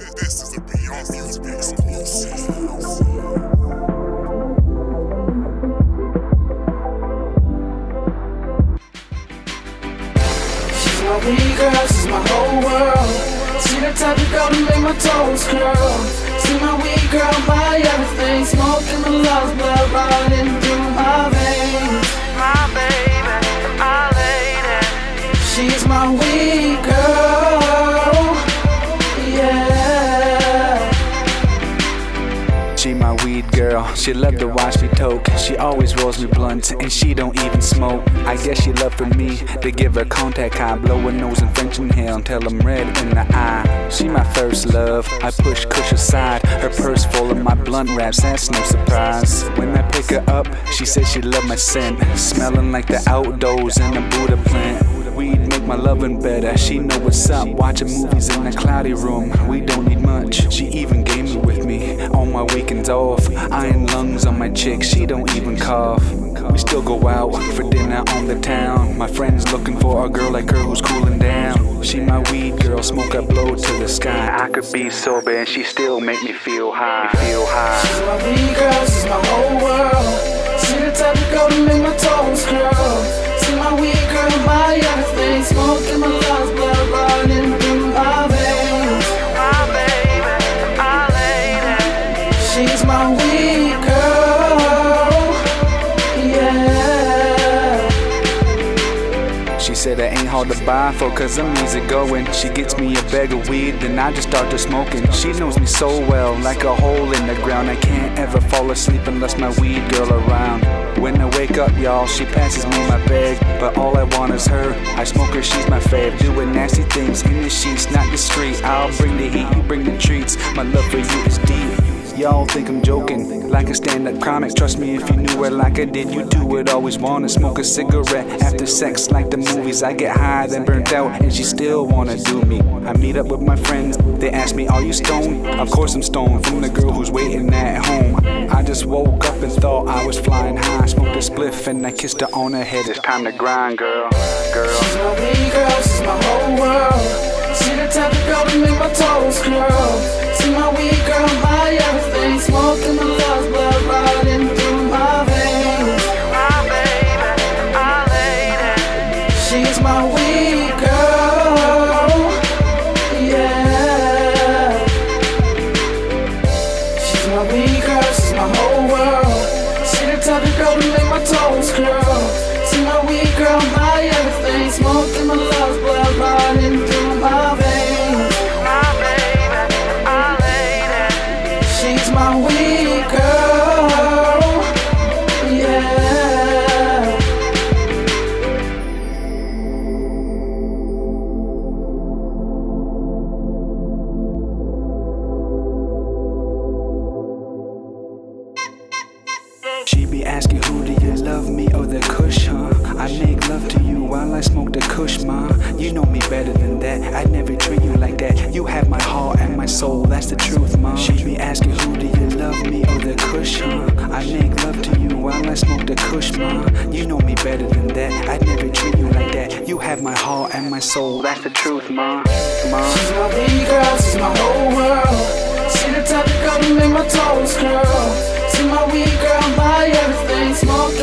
This is a Beyond Music exclusive. She's my weed girl, she's my whole world. She the type of girl to make my toes curl. See my weed girl, my everything. Smoking the love blood running through my veins. My baby, my lady. She's my weed girl. My weed girl, she love to watch me toke. She always rolls me blunts and she don't even smoke. I guess she love for me to give her contact high, blow her nose and French inhale until I'm red in the eye. She my first love, I push Kush aside. Her purse full of my blunt wraps, that's no surprise. When I pick her up, she says she love my scent, smelling like the outdoors and a Buddha plant. Weed make my loving better. She know what's up. Watching movies in the cloudy room. We don't need much. She even on my weekends off. Iron lungs on my chick. She don't even cough. We still go out for dinner on the town. My friends looking for a girl like her who's cooling down. She my weed girl. Smoke I blow to the sky. I could be sober and she still make me feel high. Feel high. She's my weed girl, she's my whole world. She the type of girl to make my toes curl. See my weed girl, my everything. Smoking my She said it ain't hard to buy for cause I'm easy going. She gets me a bag of weed, then I just start to smoking. She knows me so well, like a hole in the ground. I can't ever fall asleep unless my weed girl around. When I wake up, y'all, she passes me my bag. But all I want is her. I smoke her, she's my fave. Doing nasty things in the sheets, not the street. I'll bring the heat, you bring the treats. My love for you is. Y'all think I'm joking, like a stand-up comic. Trust me, if you knew it like I did, you do it. Always wanna smoke a cigarette after sex, like the movies. I get high, then burnt out, and she still wanna do me. I meet up with my friends, they ask me, Are you stoned? Of course I'm stoned, from the girl who's waiting at home. I just woke up and thought I was flying high. Smoked a spliff and I kissed her on her head. It's time to grind, girl, girl. She's my girl, she's my whole world. She the type of girl to make my toes curl. She be asking who do you love me or the kush, huh? I make love to you while I smoke the kush, ma. You know me better than that. I never treat you like that. You have my heart and my soul, that's the truth, ma. She be asking who do you love me or the kush, huh? I make love to you while I smoke the kush, ma. You know me better than that. I never treat you like that. You have my heart and my soul, that's the truth, ma. Ma. She's my weed girl, she's my whole world. She the type of girl to make my toes curl. My weed girl, my everything. Smoking